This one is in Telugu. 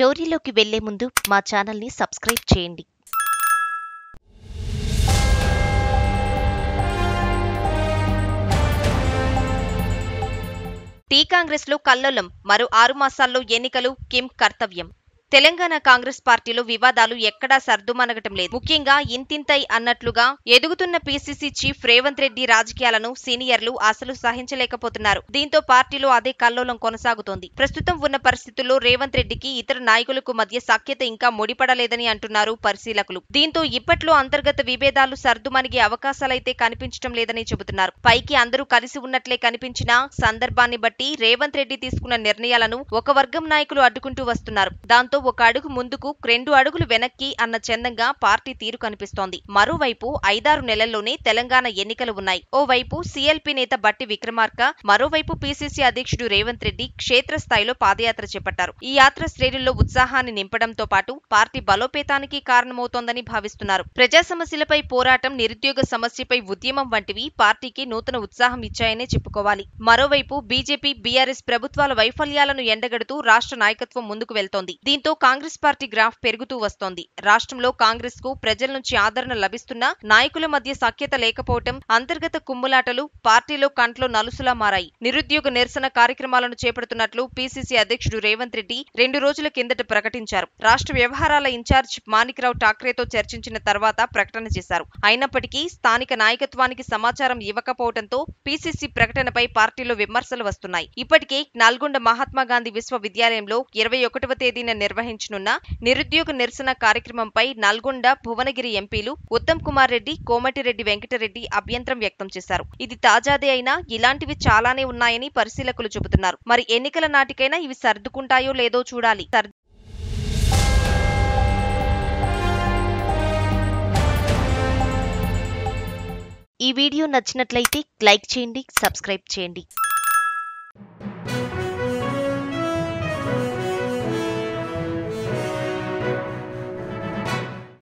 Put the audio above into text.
స్టోరీలోకి వెళ్ళే ముందు మా ఛానల్ని సబ్స్క్రైబ్ చేయండి. టీ కాంగ్రెస్లో కల్లోలం మరో ఆరు మాసాల్లో ఎన్నికలు కిమ్ కర్తవ్యం. తెలంగాణ కాంగ్రెస్ పార్టీలో వివాదాలు ఎక్కడా సర్దుమనగటం లేదు. ముఖ్యంగా ఇంతింతై అన్నట్లుగా ఎదుగుతున్న పీసీసీ చీఫ్ రేవంత్ రెడ్డి రాజకీయాలను సీనియర్లు అసలు సహించలేకపోతున్నారు. దీంతో పార్టీలో అదే కల్లోలం కొనసాగుతోంది. ప్రస్తుతం ఉన్న పరిస్థితుల్లో రేవంత్ రెడ్డికి ఇతర నాయకులకు మధ్య సఖ్యత ఇంకా ముడిపడలేదని అంటున్నారు పరిశీలకులు. దీంతో ఇప్పట్లో అంతర్గత విభేదాలు సర్దుమనిగే అవకాశాలైతే కనిపించడం లేదని చెబుతున్నారు. పైకి అందరూ కలిసి ఉన్నట్లే కనిపించినా సందర్భాన్ని బట్టి రేవంత్ రెడ్డి తీసుకున్న నిర్ణయాలను ఒక వర్గం నాయకులు అడ్డుకుంటూ వస్తున్నారు. దాంతో ఒక అడుగు ముందుకు రెండు అడుగులు వెనక్కి అన్న చందంగా పార్టీ తీరు కనిపిస్తోంది. మరోవైపు ఐదారు నెలల్లోనే తెలంగాణ ఎన్నికలు ఉన్నాయి. ఓవైపు సీఎల్పీ నేత బట్టి విక్రమార్క మరోవైపు పీసీసీ అధ్యక్షుడు రేవంత్ రెడ్డి క్షేత్రస్థాయిలో పాదయాత్ర చేపట్టారు. ఈ యాత్ర శ్రేణుల్లో ఉత్సాహాన్ని నింపడంతో పాటు పార్టీ బలోపేతానికి కారణమవుతోందని భావిస్తున్నారు. ప్రజా సమస్యలపై పోరాటం నిరుద్యోగ సమస్యపై ఉద్యమం వంటివి పార్టీకి నూతన ఉత్సాహం ఇచ్చాయనే చెప్పుకోవాలి. మరోవైపు బీజేపీ బీఆర్ఎస్ ప్రభుత్వాల వైఫల్యాలను ఎండగడుతూ రాష్ట్ర నాయకత్వం ముందుకు వెళ్తోంది. దీంతో కాంగ్రెస్ పార్టీ గ్రాఫ్ పెరుగుతూ వస్తోంది. రాష్ట్రంలో కాంగ్రెస్కు ప్రజల నుంచి ఆదరణ లభిస్తున్నా నాయకుల మధ్య సఖ్యత లేకపోవటం అంతర్గత కుమ్ములాటలు పార్టీలో కంట్లో నలుసులా మారాయి. నిరుద్యోగ నిరసన కార్యక్రమాలను చేపడుతున్నట్లు పీసీసీ అధ్యక్షుడు రేవంత్ రెడ్డి రెండు రోజుల కిందట ప్రకటించారు. రాష్ట్ర వ్యవహారాల ఇన్ఛార్జ్ మాణిక్రావు ఠాక్రేతో చర్చించిన తర్వాత ప్రకటన చేశారు. అయినప్పటికీ స్థానిక నాయకత్వానికి సమాచారం ఇవ్వకపోవడంతో పీసీసీ ప్రకటనపై పార్టీలో విమర్శలు వస్తున్నాయి. ఇప్పటికే నల్గొండ మహాత్మాగాంధీ విశ్వవిద్యాలయంలో ఇరవై ఒకటవ తేదీన నిర్వహించనున్న నిరుద్యోగ నిరసన కార్యక్రమంపై నల్గొండ భువనగిరి ఎంపీలు ఉత్తమ్ కుమార్ రెడ్డి కోమటిరెడ్డి వెంకటరెడ్డి అభ్యంతరం వ్యక్తం చేశారు. ఇది తాజాదే అయినా ఇలాంటివి చాలానే ఉన్నాయని పరిశీలకులు చెబుతున్నారు. మరి ఎన్నికల నాటికైనా ఇవి సర్దుకుంటాయో లేదో చూడాలి. ఈ వీడియో నచ్చినట్లయితే లైక్ చేయండి సబ్స్క్రైబ్ చేయండి.